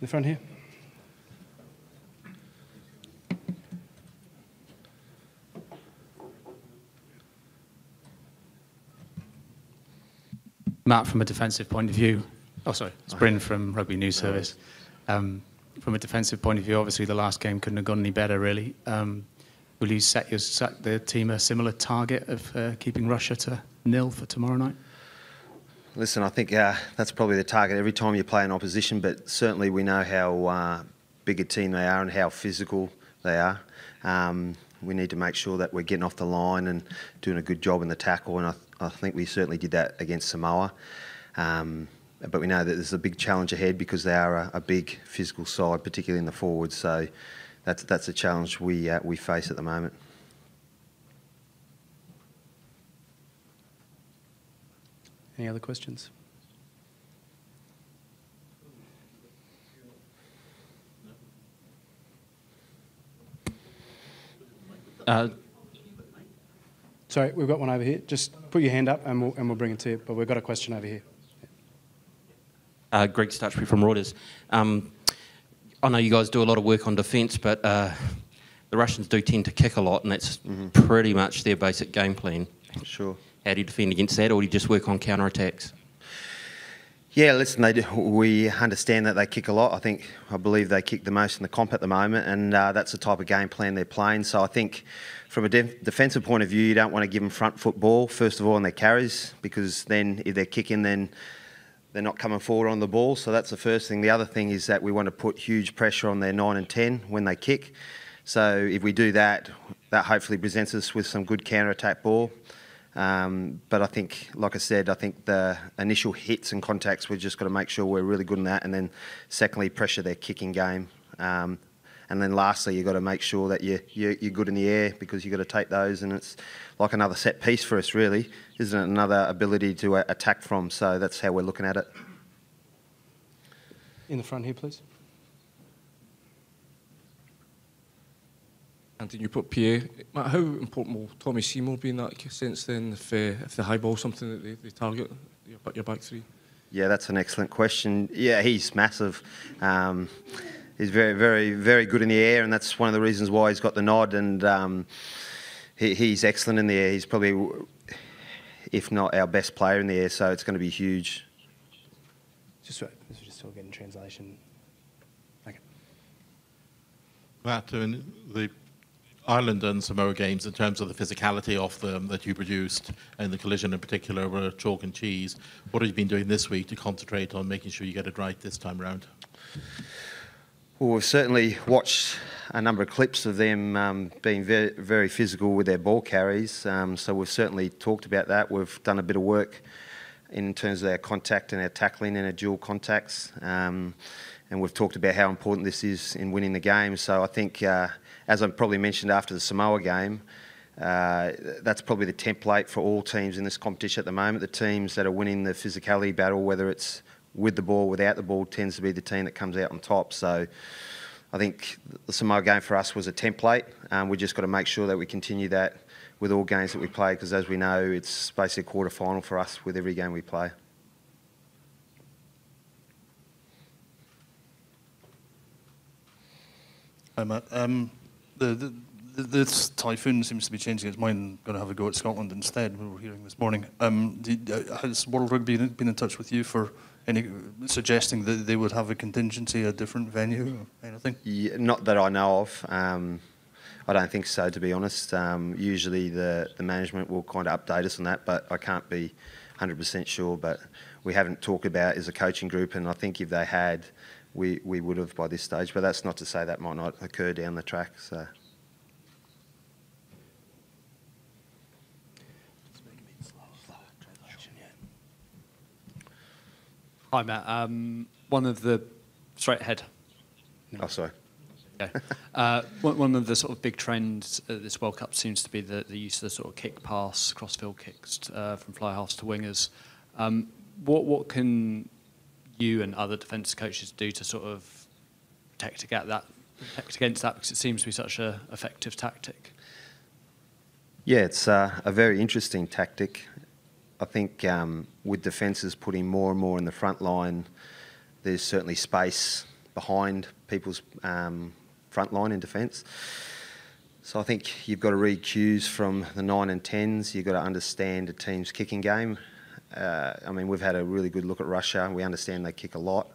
the front here. Matt, from a defensive point of view, oh sorry, it's Bryn from Rugby News Service. Um, from a defensive point of view, obviously the last game couldn't have gone any better, really. Um, will you set, your, set the team a similar target of uh, keeping Russia to nil for tomorrow night? Listen, I think uh, that's probably the target every time you play an opposition, but certainly we know how uh, big a team they are and how physical they are. Um, we need to make sure that we're getting off the line and doing a good job in the tackle, and I, I think we certainly did that against Samoa. Um, but we know that there's a big challenge ahead because they are a, a big physical side, particularly in the forwards. So that's that's a challenge we uh, we face at the moment. Any other questions? Uh, Sorry, we've got one over here. Just put your hand up and we'll, and we'll bring it to you. But we've got a question over here. uh, Greg Stutchbury from Reuters. Um, I know you guys do a lot of work on defence, but uh, the Russians do tend to kick a lot, and that's pretty much their basic game plan. Sure. How do you defend against that, or do you just work on counter attacks? Yeah, listen, do, we understand that they kick a lot. I think, I believe they kick the most in the comp at the moment, and uh, that's the type of game plan they're playing. So I think from a def- defensive point of view, you don't want to give them front foot ball, first of all, on their carries, because then if they're kicking, then they're not coming forward on the ball. So that's the first thing. The other thing is that we want to put huge pressure on their 9 and 10 when they kick. So if we do that, that hopefully presents us with some good counter attack ball. Um, but I think, like I said, I think the initial hits and contacts, we've just got to make sure we're really good in that. And then, secondly, pressure their kicking game. Um, and then, lastly, you've got to make sure that you, you, you're good in the air because you've got to take those. And it's like another set piece for us, really, isn't it? Another ability to attack from. So that's how we're looking at it. In the front here, please. Anthony Newport, PA. Matt, how important will Tommy Seymour be in that sense then, if, uh, if the high ball something that they, they target your, your back three? Yeah, that's an excellent question. Yeah, he's massive. Um, he's very, very, very good in the air, and that's one of the reasons why he's got the nod. And um, he, he's excellent in the air. He's probably, if not our best player in the air, so it's going to be huge. Just, right. this is just still getting translation. Okay. Matt, in the Ireland and Samoa games, in terms of the physicality of them that you produced, and the collision in particular were chalk and cheese, what have you been doing this week to concentrate on making sure you get it right this time around? Well, we've certainly watched a number of clips of them um, being very, very physical with their ball carries. Um, so we've certainly talked about that. We've done a bit of work in terms of our contact and our tackling and our dual contacts. Um, and we've talked about how important this is in winning the game. So I think, uh, as I probably mentioned after the Samoa game, uh, that's probably the template for all teams in this competition at the moment. The teams that are winning the physicality battle, whether it's with the ball, without the ball, tends to be the team that comes out on top. So I think the Samoa game for us was a template. Um, we just got to make sure that we continue that with all games that we play, because as we know, it's basically a quarter final for us with every game we play. Hi, Matt. Um, the, the, the, this typhoon seems to be changing its mind, going to have a go at Scotland instead, we were hearing this morning. Um, did, uh, has World Rugby been in touch with you for any suggesting that they would have a contingency, a different venue, anything? Yeah, not that I know of. Um, I don't think so, to be honest. Um, usually the, the management will kind of update us on that, but I can't be 100% sure. But we haven't talked about as a coaching group, and I think if they had, we, we would have by this stage. But that's not to say that might not occur down the track. So. Hi, Matt. Um, one of the straight ahead. Oh, sorry. Okay. Uh, one one of the sort of big trends at this World Cup seems to be the, the use of the sort of kick pass, crossfield kicks uh, from fly halves to wingers. Um, what what can you and other defence coaches do to sort of protect against that? Protect against that because it seems to be such an effective tactic. Yeah, it's uh, a very interesting tactic. I think um, with defences putting more and more in the front line, there's certainly space behind people's um, front line in defence. So I think you've got to read cues from the nine and tens. You've got to understand a team's kicking game. Uh, I mean, we've had a really good look at Russia. We understand they kick a lot,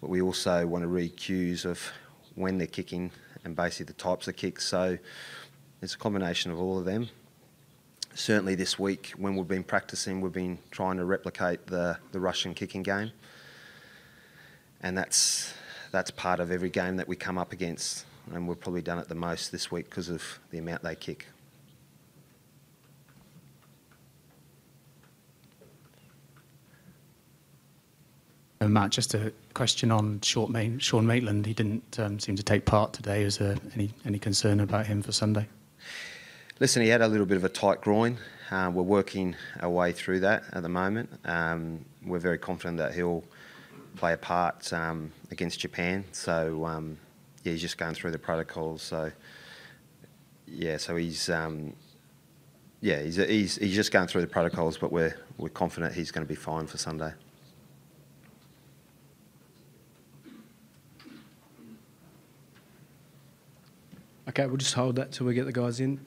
but we also want to read cues of when they're kicking and basically the types of kicks. So it's a combination of all of them. Certainly this week, when we've been practicing, we've been trying to replicate the, the Russian kicking game, and that's that's part of every game that we come up against and we've probably done it the most this week because of the amount they kick. Uh, Matt, just a question on Sean Maitland. He didn't um, seem to take part today. Is there any, any concern about him for Sunday? Listen, he had a little bit of a tight groin. Uh, we're working our way through that at the moment. Um, we're very confident that he'll play a part um, against Japan. So um, yeah, he's just going through the protocols. So yeah, so he's um, yeah, he's, he's he's just going through the protocols, but we're we're confident he's going to be fine for Sunday. Okay, we'll just hold that till we get the guys in.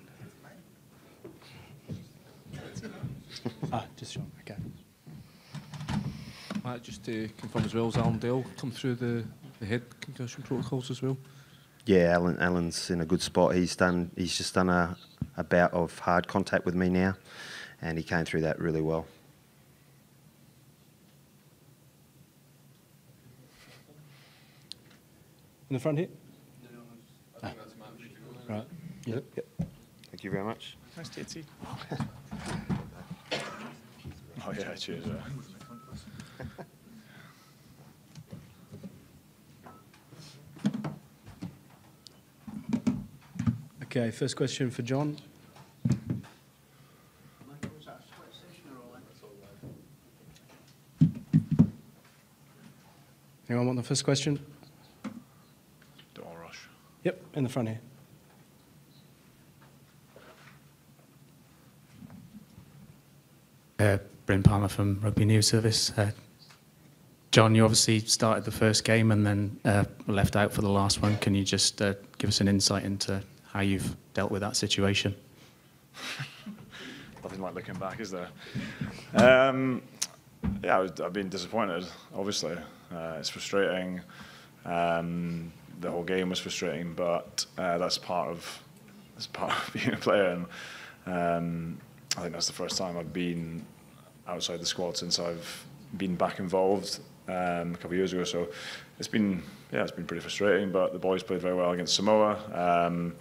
ah, just Sean. Okay. Matt, just to confirm as well, has Allan Dell come through the the head concussion protocols as well? Yeah, Allan, Allan's in a good spot. He's done. He's just done a, a bout of hard contact with me now, and he came through that really well. In the front here. Right. Yep. yep. Thank you very much. Thanks, Titsy. oh yeah, cheers. Uh. Okay, first question for John. Anyone want the first question? Don't rush. Yep, in the front here. Uh, Bryn Palmer from Rugby News Service. Uh, John, you obviously started the first game and then uh, left out for the last one. Can you just uh, give us an insight into how you've dealt with that situation? Nothing like looking back, is there? Um, yeah, I have been disappointed. Obviously, uh, it's frustrating. Um, the whole game was frustrating, but uh, that's part of that's part of being a player. And um, I think that's the first time I've been outside the squad since I've been back involved um, a couple of years ago. So it's been yeah, it's been pretty frustrating. But the boys played very well against Samoa, um,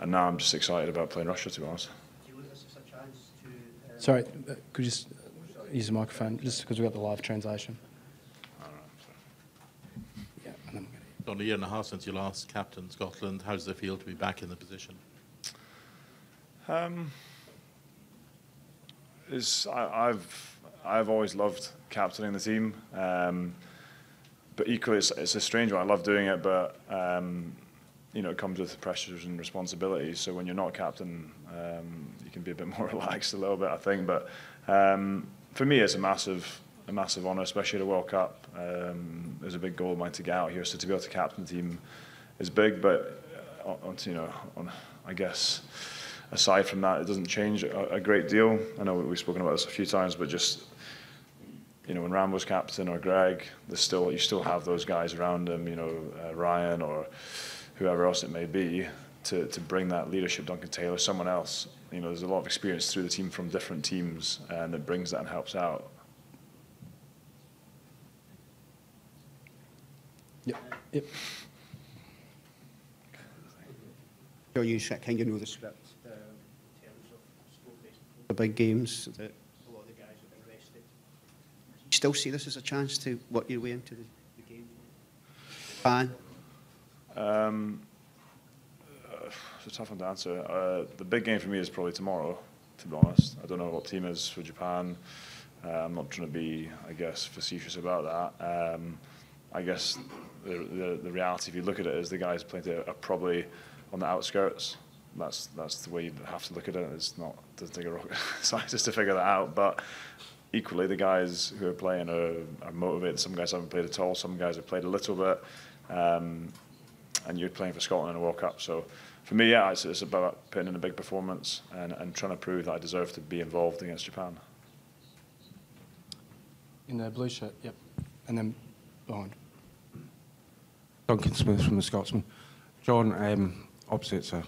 and now I'm just excited about playing Russia. To be honest. Sorry, uh, could you just use the microphone just because we've got the live translation? Yeah, and then we're a year and a half since you last captained Scotland. How does it feel to be back in the position? Um, is I, I've I've always loved captaining the team, um, but equally it's, it's a strange one. I love doing it, but um, you know it comes with pressures and responsibilities. So when you're not captain, um, you can be a bit more relaxed a little bit, I think. But um, for me, it's a massive a massive honour, especially at a World Cup. Um, there's a big goal of mine to get out here, so to be able to captain the team is big. But on, on you know, on, I guess aside from that, it doesn't change a, a, great deal. I know we've spoken about this a few times, but just you know, when Rambo's captain or Greg, there's still you still have those guys around him. You know, uh, Ryan or whoever else it may be to to bring that leadership. Duncan Taylor, someone else. You know, there's a lot of experience through the team from different teams, and it brings that and helps out. Yep. Yep. Sure, you kind of know the script the big games that a lot of the guys have been rested. You still see this as a chance to work your way into the, the game? Fine. Um, uh, it's a tough one to answer. Uh, the big game for me is probably tomorrow, to be honest. I don't know what team is for Japan. Uh, I'm not trying to be, I guess, facetious about that. Um, I guess the, the, the, reality, if you look at it, is the guys playing are probably on the outskirts that's that's the way you have to look at it. It's not doesn't take a rocket scientist to figure that out. But equally, the guys who are playing are, are motivated. Some guys haven't played at all. Some guys have played a little bit. Um, and you're playing for Scotland in a World Cup. So for me, yeah, it's, it's about putting in a big performance and, and trying to prove that I deserve to be involved against Japan. In the blue shirt, yep. And then behind. Duncan Smith from the Scotsman. John, um, obviously it's a,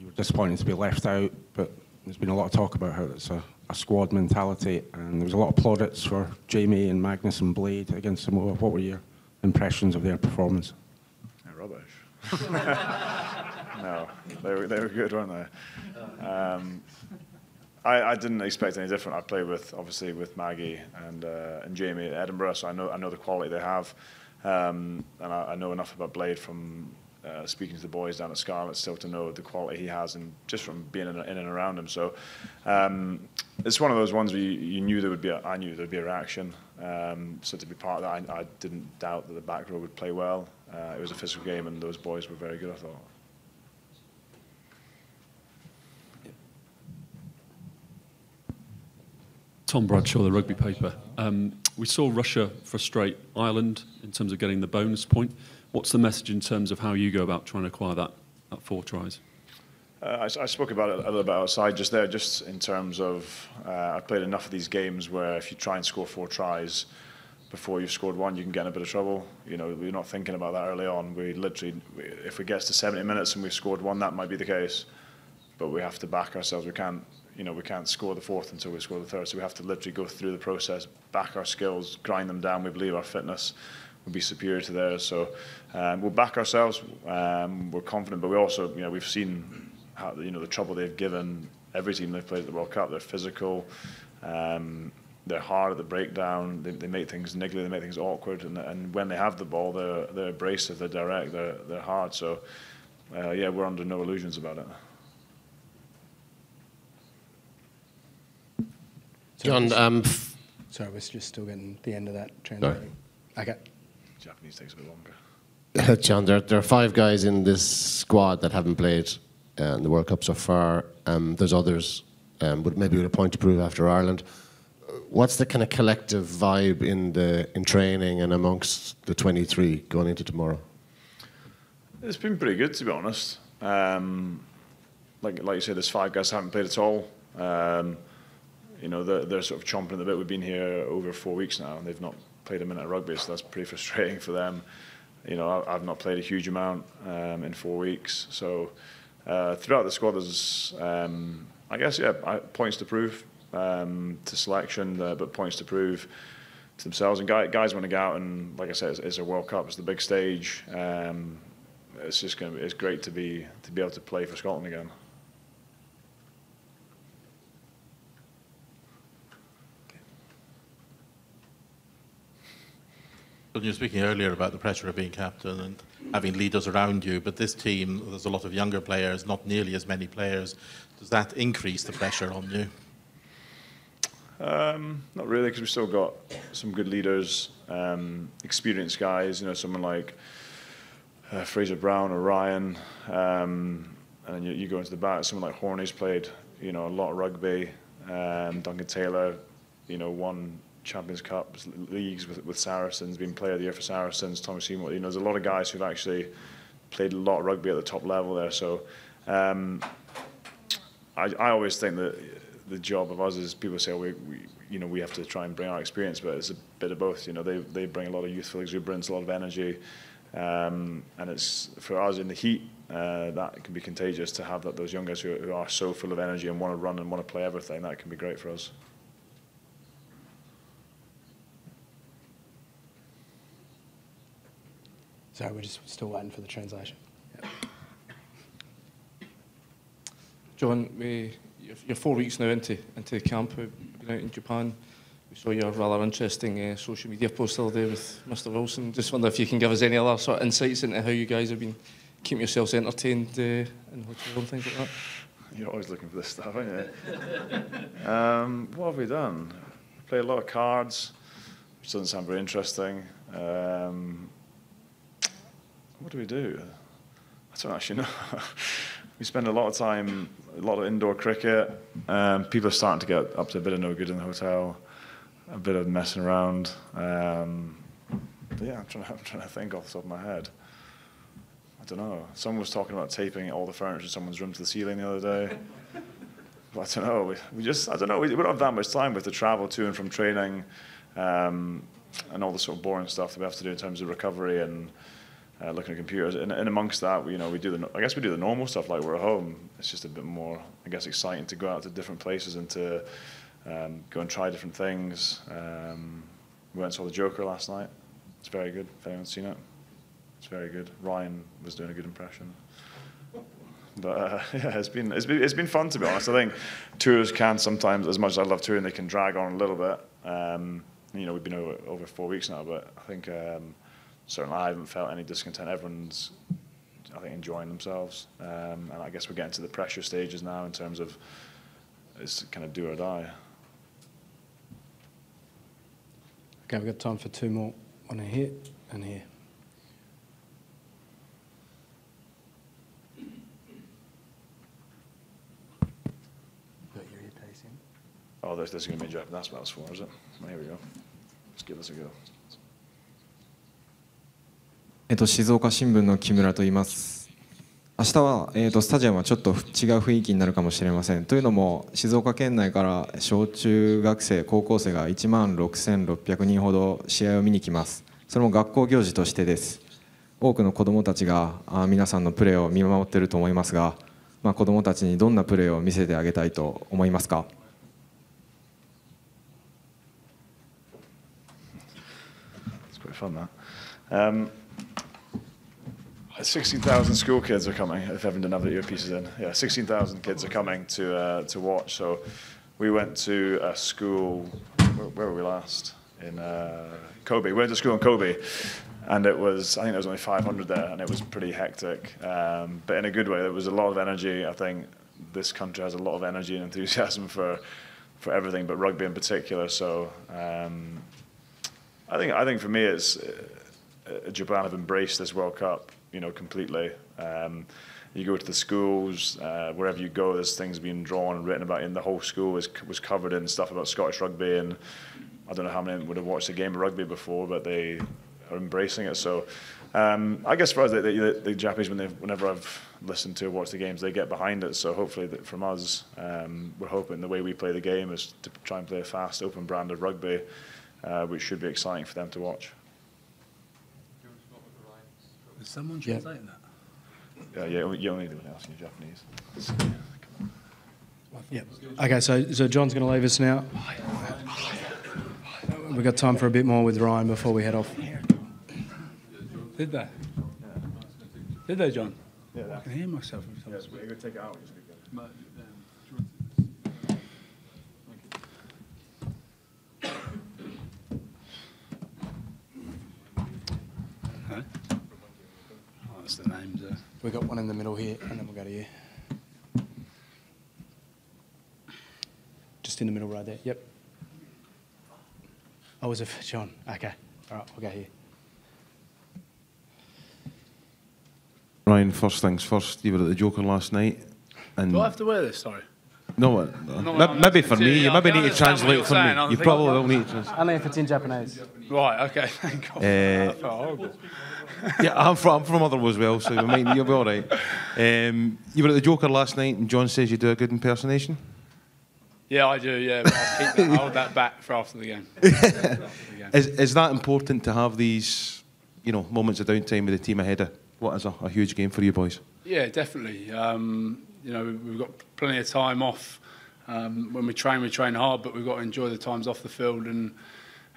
you were disappointed to be left out, but there's been a lot of talk about how it's a, a squad mentality, and there was a lot of plaudits for Jamie and Magnus and Blade against Samoa. What were your impressions of their performance? Rubbish. no, they were, they were good, weren't they? Um, I, I didn't expect any different. I played with obviously with Maggie and uh, and Jamie at Edinburgh, so I know I know the quality they have, um, and I, I know enough about Blade from uh, speaking to the boys down at Scarlet still to know the quality he has and just from being in, and around him. So um, it's one of those ones where you, you knew there would be a, I knew there would be a reaction. Um, so to be part of that, I, I didn't doubt that the back row would play well. Uh, it was a physical game and those boys were very good, I thought. Tom Bradshaw, the rugby paper. Um, we saw Russia frustrate Ireland in terms of getting the bonus point. What's the message in terms of how you go about trying to acquire that, that four tries? Uh, I, I, spoke about it a little bit outside just there, just in terms of uh, I've played enough of these games where if you try and score four tries before you've scored one, you can get in a bit of trouble. You know, we're not thinking about that early on. We literally, if we get to 70 minutes and we've scored one, that might be the case. But we have to back ourselves. We can't, you know, we can't score the fourth until we score the third. So we have to literally go through the process, back our skills, grind them down. We believe our fitness will be superior to theirs. So um, we'll back ourselves. Um, we're confident, but we also, you know, we've seen how, you know the trouble they've given every team they've played at the World Cup. They're physical. Um, they're hard at the breakdown. They, they make things niggly. They make things awkward. And, and when they have the ball, they're they're abrasive. They're direct. They're they're hard. So uh, yeah, we're under no illusions about it. John, um, sorry, we're just still getting the end of that translating. Okay. Japanese takes a bit longer. John, there, there, are five guys in this squad that haven't played uh, in the World Cup so far. Um, there's others, um, but maybe with a point to prove after Ireland. What's the kind of collective vibe in the in training and amongst the 23 going into tomorrow? It's been pretty good, to be honest. Um, like like you said, there's five guys haven't played at all. Um, you know, they're, they're, sort of chomping at the bit. We've been here over four weeks now, and they've not played a minute of rugby, so that's pretty frustrating for them. You know, I've not played a huge amount um, in four weeks, so uh, throughout the squad, there's, um, I guess, yeah, points to prove um, to selection, uh, but points to prove to themselves. And guys, guys want to go out and, like I said, it's, it's a World Cup. It's the big stage. Um, it's just going to, it's great to be to be able to play for Scotland again. You were speaking earlier about the pressure of being captain and having leaders around you, but this team, there's a lot of younger players, not nearly as many players. Does that increase the pressure on you? Um, not really, because we've still got some good leaders, um, experienced guys. You know, someone like uh, Fraser Brown or Ryan, um, and you, you, go into the back. Someone like Horney's played, you know, a lot of rugby. Um, Duncan Taylor, you know, won Champions Cups, leagues with, with Saracens, been player of the year for Saracens, Tommy Seymour. You know, there's a lot of guys who've actually played a lot of rugby at the top level there. So um, I, I always think that the job of us is people say, oh, we, we, you know, we have to try and bring our experience, but it's a bit of both. You know, they, they bring a lot of youthful exuberance, a lot of energy. Um, and it's for us in the heat, uh, that can be contagious to have that, those young guys who, who are so full of energy and want to run and want to play everything. That can be great for us. Sorry, we're just still waiting for the translation. Yep. John, we, you're four weeks now into into the camp. We've been out in Japan. We saw your rather interesting uh, social media post the other day with Mr. Wilson. Just wonder if you can give us any other sort of insights into how you guys have been keeping yourselves entertained uh, in hotel and things like that. You're always looking for this stuff, aren't you? um, what have we done? We play a lot of cards, which doesn't sound very interesting. Um, what do we do? I don't actually know. we spend a lot of time, a lot of indoor cricket. Um, people are starting to get up to a bit of no good in the hotel. a bit of messing around. Um, yeah, I'm trying, to, I'm trying to think off the top of my head. I don't know. Someone was talking about taping all the furniture in someone's room to the ceiling the other day. But I don't know. We, we just, I don't know. We, we don't have that much time with the travel to and from training um, and all the sort of boring stuff that we have to do in terms of recovery and uh, looking at computers. And, and amongst that, we, you know, we do the, I guess we do the normal stuff like we're at home. It's just a bit more, I guess, exciting to go out to different places and to um, go and try different things. Um, we went and saw the Joker last night. It's very good. If anyone's seen it, it's very good. Ryan was doing a good impression. But uh, yeah, it's been, it's been it's been fun to be honest. I think tours can sometimes, as much as I love touring, they can drag on a little bit. Um, you know, we've been over, over four weeks now, but I think um, certainly I haven't felt any discontent. Everyone's, I think, enjoying themselves, um, and I guess we're getting to the pressure stages now in terms of it's kind of do or die. Okay, we've got time for two more. One here and here. Oh, there's, there's going to be a Japanese. That's what I was for, is it? Well, here we go. Let's give this a go. えっと、静岡新聞の木村と言います。明日は、えっと、スタジアムはちょっと違う雰囲気になるかもしれません。というのも、静岡県内から小中学生、高校生が1万6600人ほど試合を見に来ます。それも学校行事としてです。多くの子どもたちがあ皆さんのプレーを見守っていると思いますが、まあ、子どもたちにどんなプレーを見せてあげたいと思いますか？16,000 school kids are coming, if Evan didn't have the earpieces in. Yeah, 16,000 kids are coming to, uh, to watch. So we went to a school, where, where were we last? In uh, Kobe. We went to school in Kobe. And it was, I think there was only 500 there, and it was pretty hectic. Um, but in a good way, there was a lot of energy. I think this country has a lot of energy and enthusiasm for, for everything, but rugby in particular. So um, I think I think for me, it's uh, Japan have embraced this World Cup, you know, completely. Um, you go to the schools, uh, wherever you go, there's things being drawn and written about. In the whole school was was covered in stuff about Scottish rugby, and I don't know how many would have watched a game of rugby before, but they are embracing it. So. Um, I guess for us, the, the, the Japanese, when whenever I've listened to or watched the games, they get behind it. So hopefully, from us, um, we're hoping the way we play the game is to try and play a fast, open brand of rugby, uh, which should be exciting for them to watch. Is someone Yeah. translating that? Yeah, yeah, you only do it else in Japanese. Yep. Okay, so so John's going to leave us now. We've got time for a bit more with Ryan before we head off. Did they? Did they, John? Yeah, I can hear myself. every time I we're going to take it out. Just be good. But, Huh? That's the names there. We've got one in the middle here, and then we'll go to you. Just in the middle right there. Yep. Oh, was it for John? Okay. All right, we'll go here. Ryan, first things first, you were at the Joker last night. And Do I have to wear this? Sorry. No, uh, No, ma- maybe for me. You maybe need to translate you're for saying. me. You probably will need to translate. Only if it's in Japanese. Right, okay, thank God. Uh, That felt horrible. yeah, I'm from, I'm from Motherwell as well, so you might, you'll be all right. Um, you were at the Joker last night, and John says you do a good impersonation. Yeah, I do, yeah, I'll, keep that, I'll hold that back for after the game. Is, is that important to have these, you know, moments of downtime with the team ahead of what is a, a huge game for you boys? Yeah, definitely. Um, you know, we've got plenty of time off. Um, when we train, we train hard, but we've got to enjoy the times off the field. And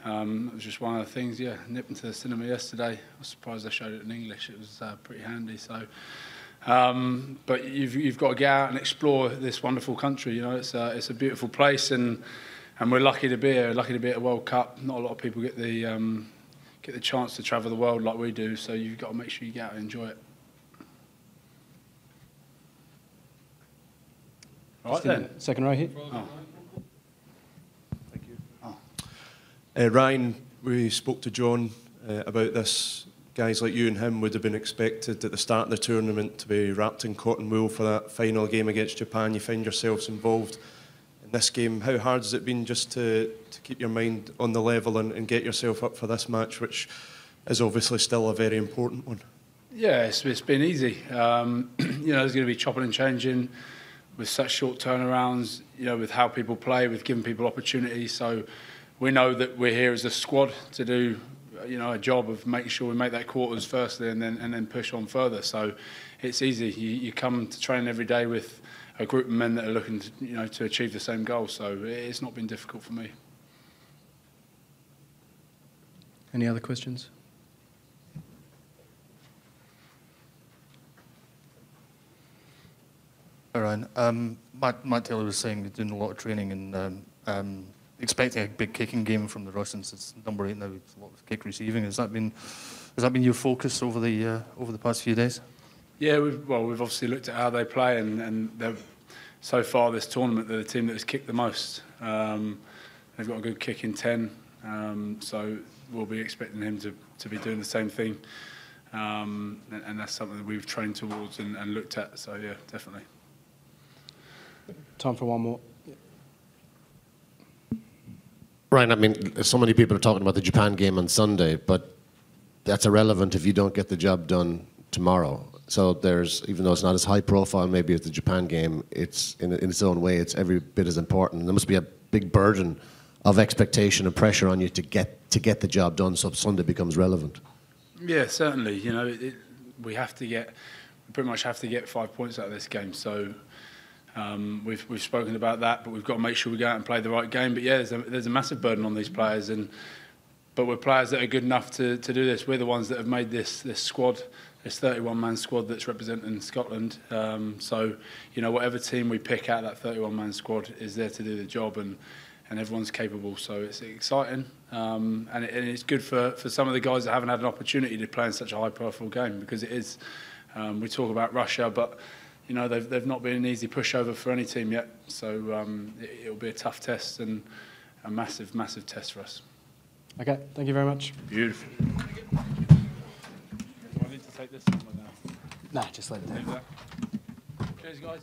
um, it was just one of the things. Yeah, nipped into the cinema yesterday. I was surprised they showed it in English. It was uh, pretty handy. So, um, but you've you've got to get out and explore this wonderful country. You know, it's a it's a beautiful place, and and we're lucky to be here. Lucky to be at a World Cup. Not a lot of people get the um, get the chance to travel the world like we do. So you've got to make sure you get out and enjoy it. Right Just then. the Second row here. Oh. Uh, Ryan, we spoke to John uh, about this. Guys like you and him would have been expected at the start of the tournament to be wrapped in cotton wool for that final game against Japan. You find yourselves involved in this game. How hard has it been just to, to keep your mind on the level and, and get yourself up for this match, which is obviously still a very important one? Yeah, it's, it's been easy. Um, you know, there's going to be chopping and changing with such short turnarounds, you know, with how people play, with giving people opportunities. So we know that we're here as a squad to do, you know, a job of making sure we make that quarters firstly and then and then push on further. So it's easy. You, you come to train every day with a group of men that are looking, to, you know, to achieve the same goal. So it's not been difficult for me. Any other questions? All right. Um, Matt, Matt Taylor was saying you're doing a lot of training and um, um, expecting a big kicking game from the Russians. It's number eight now. It's a lot of kick receiving. Has that been has that been your focus over the uh, over the past few days? Yeah, we've, well, we've obviously looked at how they play, and, and they're, so far this tournament, they're the team that has kicked the most. Um, they've got a good kick in 10, um, so we'll be expecting him to, to be doing the same thing. Um, and, and that's something that we've trained towards and, and looked at, so yeah, definitely. Time for one more. Ryan, I mean, so many people are talking about the Japan game on Sunday, but that's irrelevant if you don't get the job done tomorrow. So there's, even though it's not as high profile maybe as the Japan game, it's in, in its own way, it's every bit as important. There must be a big burden of expectation and pressure on you to get to get the job done, so Sunday becomes relevant. Yeah, certainly. You know, it, we have to get, pretty much have to get five points out of this game. So um, we've we've spoken about that, but we've got to make sure we go out and play the right game. But yeah, there's a, there's a massive burden on these players, and but we're players that are good enough to, to do this. We're the ones that have made this this squad, this 31 man squad that's representing Scotland. Um, so you know, whatever team we pick out, that 31 man squad is there to do the job, and and everyone's capable. So it's exciting, um, and, it, and it's good for for some of the guys that haven't had an opportunity to play in such a high profile game because it is. Um, we talk about Russia, but you know, they've, they've not been an easy pushover for any team yet. So um, it, it'll be a tough test and a massive, massive test for us. Okay, thank you very much. Beautiful. Do I need to take this? Nah, just let it do. Cheers, guys.